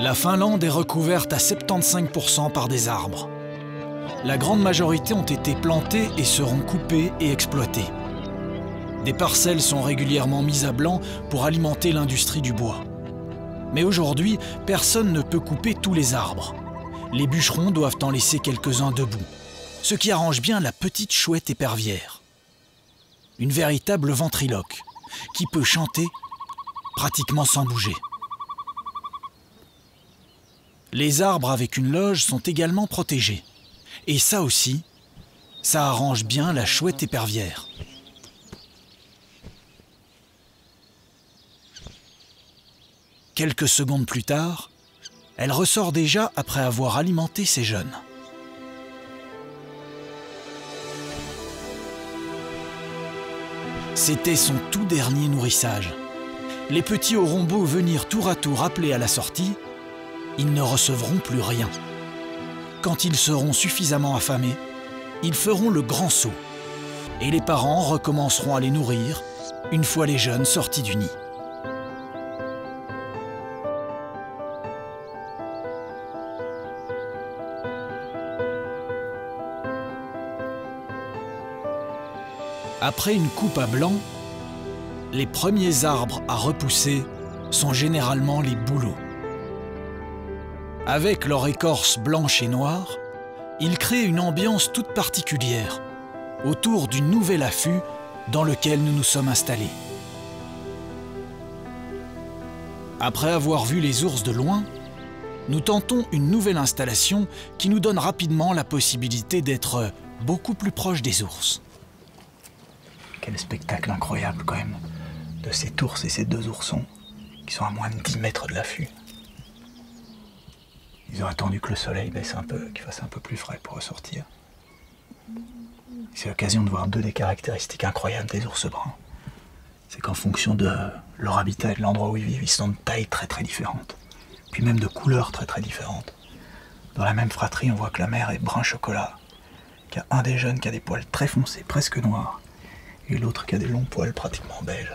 La Finlande est recouverte à 75% par des arbres. La grande majorité ont été plantés et seront coupés et exploités. Des parcelles sont régulièrement mises à blanc pour alimenter l'industrie du bois. Mais aujourd'hui, personne ne peut couper tous les arbres. Les bûcherons doivent en laisser quelques-uns debout, ce qui arrange bien la petite chouette épervière. Une véritable ventriloque, qui peut chanter pratiquement sans bouger. Les arbres avec une loge sont également protégés. Et ça aussi, ça arrange bien la chouette épervière. Quelques secondes plus tard, elle ressort déjà après avoir alimenté ses jeunes. C'était son tout dernier nourrissage. Les petits auront beau venir tour à tour appeler à la sortie, ils ne recevront plus rien. Quand ils seront suffisamment affamés, ils feront le grand saut. Et les parents recommenceront à les nourrir une fois les jeunes sortis du nid. Après une coupe à blanc, les premiers arbres à repousser sont généralement les bouleaux. Avec leur écorce blanche et noire, ils créent une ambiance toute particulière autour du nouvel affût dans lequel nous nous sommes installés. Après avoir vu les ours de loin, nous tentons une nouvelle installation qui nous donne rapidement la possibilité d'être beaucoup plus proche des ours. Quel spectacle incroyable quand même de ces ours et ces deux oursons qui sont à moins de 10 mètres de l'affût. Ils ont attendu que le soleil baisse un peu, qu'il fasse un peu plus frais pour ressortir. C'est l'occasion de voir deux des caractéristiques incroyables des ours bruns. C'est qu'en fonction de leur habitat et de l'endroit où ils vivent, ils sont de taille très très différente. Puis même de couleurs très très différentes. Dans la même fratrie, on voit que la mère est brun chocolat, qu'il y a un des jeunes qui a des poils très foncés, presque noirs, et l'autre qui a des longs poils pratiquement beiges.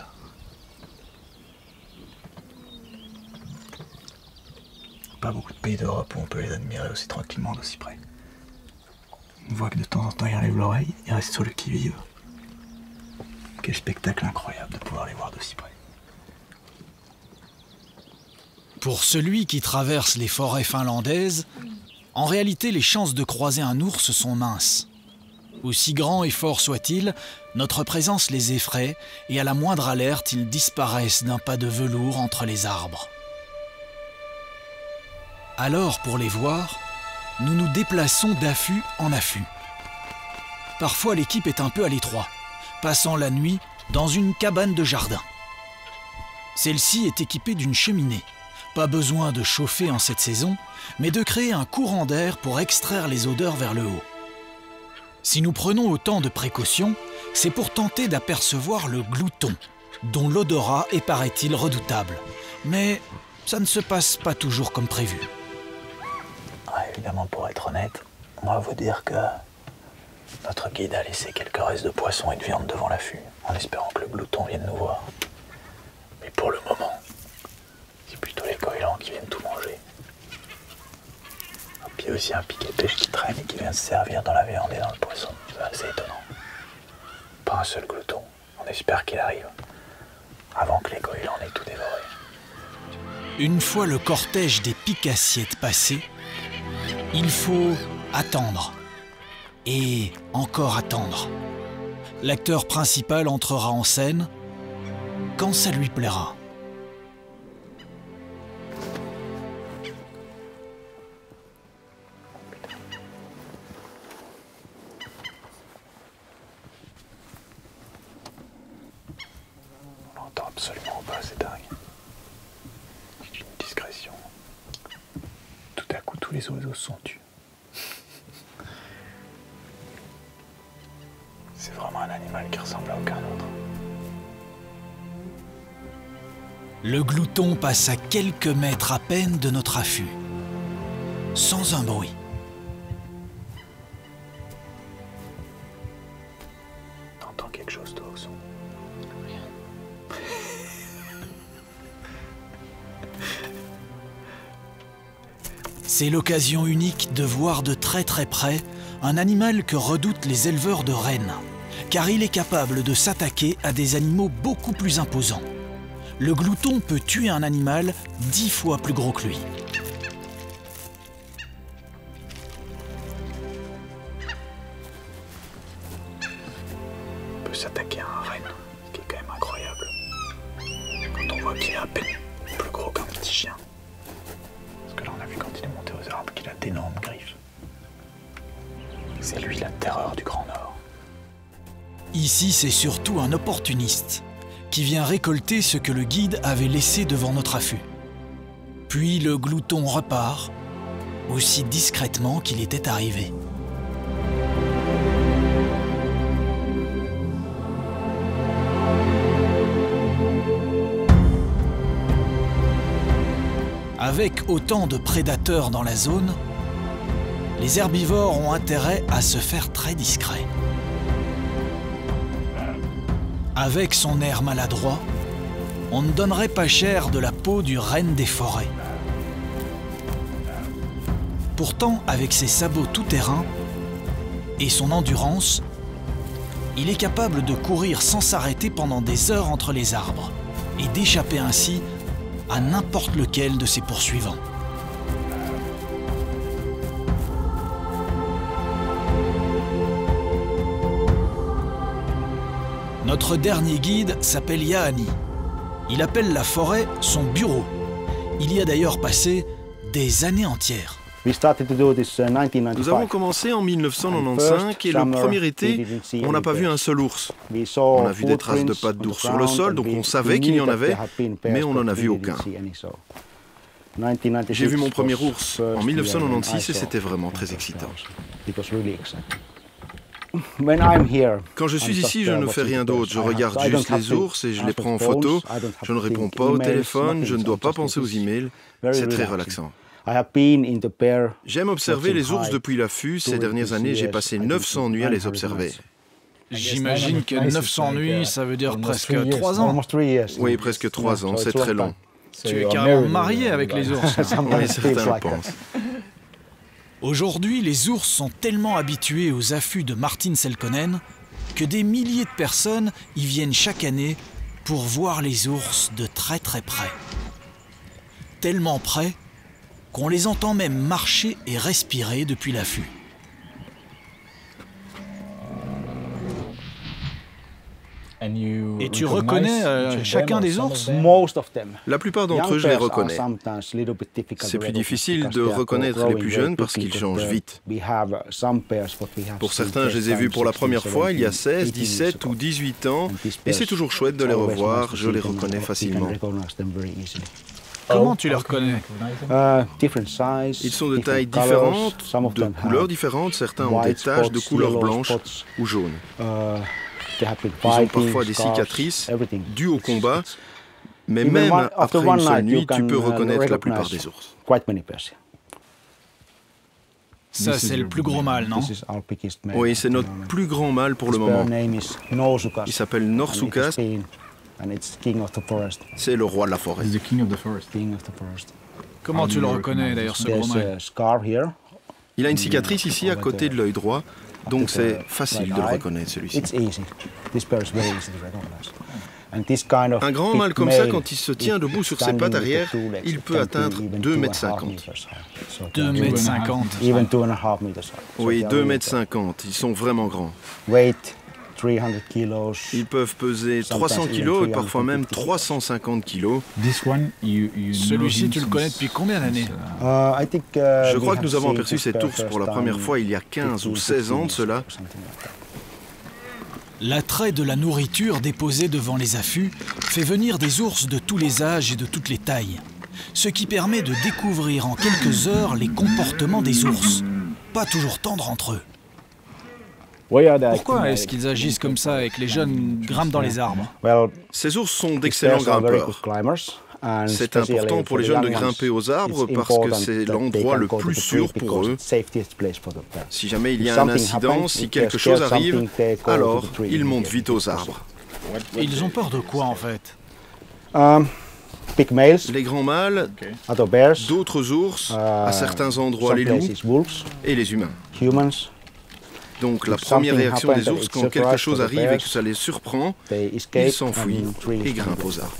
Pas beaucoup de pays d'Europe où on peut les admirer aussi tranquillement d'aussi près. On voit que de temps en temps ils relèvent l'oreille, ils restent sur le qui-vive. Quel spectacle incroyable de pouvoir les voir d'aussi près. Pour celui qui traverse les forêts finlandaises, en réalité les chances de croiser un ours sont minces. Aussi grand et fort soit-il, notre présence les effraie et à la moindre alerte, ils disparaissent d'un pas de velours entre les arbres. Alors, pour les voir, nous nous déplaçons d'affût en affût. Parfois, l'équipe est un peu à l'étroit, passant la nuit dans une cabane de jardin. Celle-ci est équipée d'une cheminée. Pas besoin de chauffer en cette saison, mais de créer un courant d'air pour extraire les odeurs vers le haut. Si nous prenons autant de précautions, c'est pour tenter d'apercevoir le glouton, dont l'odorat est paraît-il redoutable. Mais ça ne se passe pas toujours comme prévu. Évidemment, pour être honnête, on va vous dire que notre guide a laissé quelques restes de poisson et de viande devant l'affût, en espérant que le glouton vienne nous voir. Mais pour le moment, c'est plutôt les goélands qui viennent tout manger. Puis y a aussi un piquet de pêche qui traîne et qui vient se servir dans la viande et dans le poisson. C'est étonnant. Pas un seul glouton. On espère qu'il arrive avant que les goélands n'aient tout dévoré. Une fois le cortège des piques-assiettes passé, il faut attendre. Et encore attendre. L'acteur principal entrera en scène quand ça lui plaira. On l'entend absolument pas, c'est dingue. C'est une discrétion. Tout à coup, tous les oiseaux sont tus. C'est vraiment un animal qui ressemble à aucun autre. Le glouton passe à quelques mètres à peine de notre affût, sans un bruit. T'entends quelque chose, toi, au son? C'est l'occasion unique de voir de très très près un animal que redoutent les éleveurs de rennes, car il est capable de s'attaquer à des animaux beaucoup plus imposants. Le glouton peut tuer un animal dix fois plus gros que lui. C'est lui la terreur du Grand Nord. Ici, c'est surtout un opportuniste qui vient récolter ce que le guide avait laissé devant notre affût. Puis le glouton repart, aussi discrètement qu'il était arrivé. Avec autant de prédateurs dans la zone, les herbivores ont intérêt à se faire très discrets. Avec son air maladroit, on ne donnerait pas cher de la peau du renne des forêts. Pourtant, avec ses sabots tout-terrain et son endurance, il est capable de courir sans s'arrêter pendant des heures entre les arbres et d'échapper ainsi à n'importe lequel de ses poursuivants. Notre dernier guide s'appelle Yahani. Il appelle la forêt son bureau. Il y a d'ailleurs passé des années entières. Nous avons commencé en 1995 et le premier été, on n'a pas vu un seul ours. On a vu des traces de pattes d'ours sur le sol, donc on savait qu'il y en avait, mais on n'en a vu aucun. J'ai vu mon premier ours en 1996 et c'était vraiment très excitant. Quand je suis ici, je ne fais rien d'autre. Je regarde juste les ours et je les prends en photo. Je ne réponds pas au téléphone, je ne dois pas penser aux emails. C'est très relaxant. J'aime observer les ours depuis l'affût. Ces dernières années, j'ai passé 900 nuits à les observer. J'imagine que 900 nuits, ça veut dire presque 3 ans. Oui, presque 3 ans, c'est très long. Tu es carrément marié avec les ours. Oui, certains le pensent. Aujourd'hui, les ours sont tellement habitués aux affûts de Martin Selkonen que des milliers de personnes y viennent chaque année pour voir les ours de très très près. Tellement près qu'on les entend même marcher et respirer depuis l'affût. Et tu reconnais euh, chacun des ours? La plupart d'entre eux, je les reconnais. C'est plus difficile de reconnaître les plus jeunes parce qu'ils changent vite. Pour certains, je les ai vus pour la première fois il y a 16, 17 ou 18 ans et c'est toujours chouette de les revoir, je les reconnais facilement. Comment tu les reconnais? Ils sont de tailles différentes, de couleurs différentes, certains ont des taches de couleur blanche ou jaune. Ils ont parfois des cicatrices dues au combat, mais même après une seule nuit, tu peux reconnaître la plupart des ours. Ça, c'est le plus gros mâle, non? Oui, c'est notre plus grand mâle pour le moment. Il s'appelle Norsukas. C'est le roi de la forêt. Comment tu le reconnais d'ailleurs, ce gros mâle? Il a une cicatrice ici à côté de l'œil droit donc c'est facile de le reconnaître celui-ci. Un grand mâle comme ça, quand il se tient debout sur ses pattes arrière, il peut atteindre 2 mètres 50. 2 mètres 50 Oui, 2 mètres 50. Ils sont vraiment grands. Ils peuvent peser 300 kilos et parfois même 350 kilos. Celui-ci, tu le connais depuis combien d'années uh, Je crois que nous avons aperçu cet ours pour la première fois il y a 15 ou 16 ans de cela. L'attrait de la nourriture déposée devant les affûts fait venir des ours de tous les âges et de toutes les tailles, ce qui permet de découvrir en quelques heures les comportements des ours, pas toujours tendres entre eux. Pourquoi est-ce qu'ils agissent comme ça et que les jeunes grimpent dans les arbres Ces ours sont d'excellents grimpeurs. C'est important pour les jeunes de grimper aux arbres parce que c'est l'endroit le plus sûr pour eux. Si jamais il y a un incident, si quelque chose arrive, alors ils montent vite aux arbres. Ils ont peur de quoi en fait um, les grands mâles, d'autres ours, à certains endroits les loups et les humains. Donc la première réaction des ours quand quelque chose arrive et que ça les surprend, ils s'enfuient et grimpent aux arbres.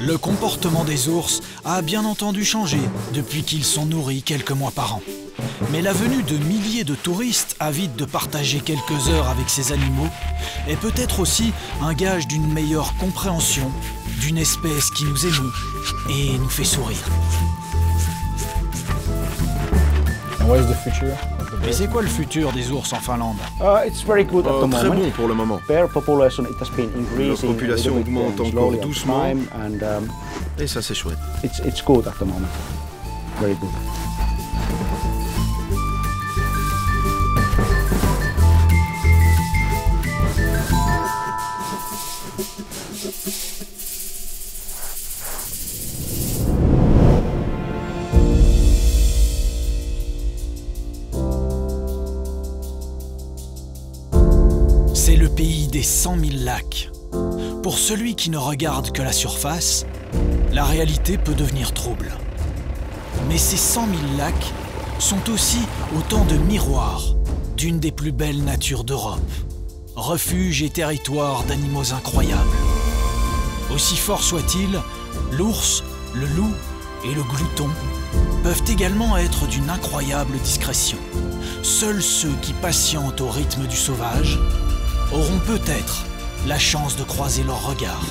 Le comportement des ours a bien entendu changé depuis qu'ils sont nourris quelques mois par an. Mais la venue de milliers de touristes avides de partager quelques heures avec ces animaux est peut-être aussi un gage d'une meilleure compréhension d'une espèce qui nous émeut et nous fait sourire. Et c'est quoi le futur des ours en Finlande? Uh, Très bon pour le moment. La population augmente encore doucement. Um, et ça c'est chouette. It's, good at the moment. Very good. 100 000 lacs. Pour celui qui ne regarde que la surface, la réalité peut devenir trouble. Mais ces 100 000 lacs sont aussi autant de miroirs d'une des plus belles natures d'Europe, refuge et territoire d'animaux incroyables. Aussi fort soit-il, l'ours, le loup et le glouton peuvent également être d'une incroyable discrétion. Seuls ceux qui patientent au rythme du sauvage auront peut-être la chance de croiser leur regard.